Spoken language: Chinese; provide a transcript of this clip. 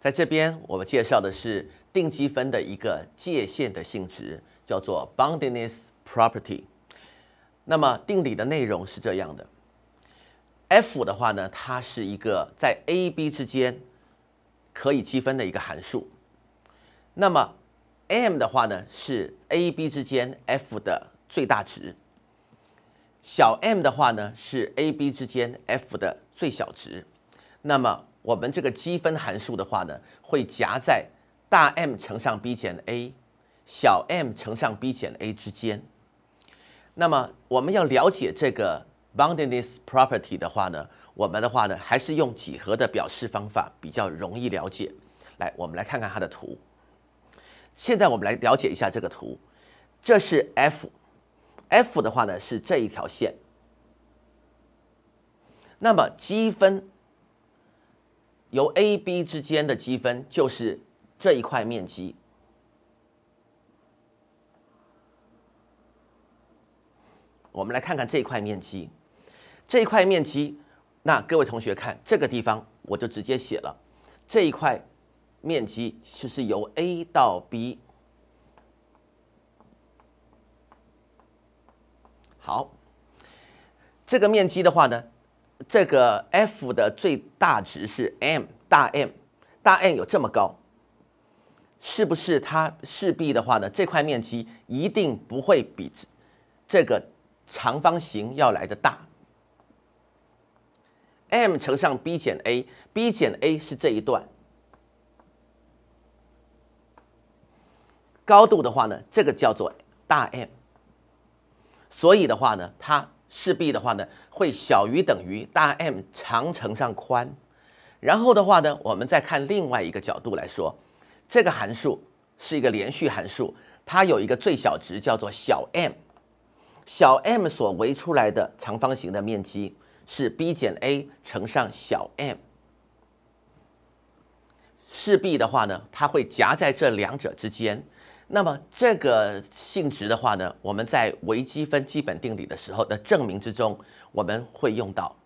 在这边我们介绍的是定积分的一个界限的性质，叫做 boundedness property。那么定理的内容是这样的：f 的话呢，它是一个在 a、b 之间可以积分的一个函数。那么 m 的话呢，是 a、b 之间 f 的最大值。小 m 的话呢，是 a、b 之间 f 的最小值。那么我们这个积分函数的话呢，会夹在大 M 乘上 b 减 a，小 m 乘上 b 减 a 之间。那么我们要了解这个 boundedness property 的话呢，我们的话呢，还是用几何的表示方法比较容易了解。来，我们来看看它的图。现在我们来了解一下这个图，这是 f，f 的话呢是这一条线。那么积分由 A、B 之间的积分就是这一块面积。我们来看看这一块面积，这一块面积，那各位同学看这个地方，我就直接写了这一块。面积就是由 A 到 B。好，这个面积的话呢，这个 f 的最大值是 m 大 M，大 M 有这么高，是不是它势必的话呢？这块面积一定不会比这个长方形要来的大。m 乘上 b 减 a，b 减 a 是这一段。高度的话呢，这个叫做大 M，所以的话呢，它势必的话呢，会小于等于大 M 长乘上宽。然后的话呢，我们再看另外一个角度来说，这个函数是一个连续函数，它有一个最小值叫做小 m，小 m 所围出来的长方形的面积是 b 减 a 乘上小 m，势必的话呢，它会夹在这两者之间。那么这个性质的话呢，我们在微积分基本定理的时候的证明之中，我们会用到。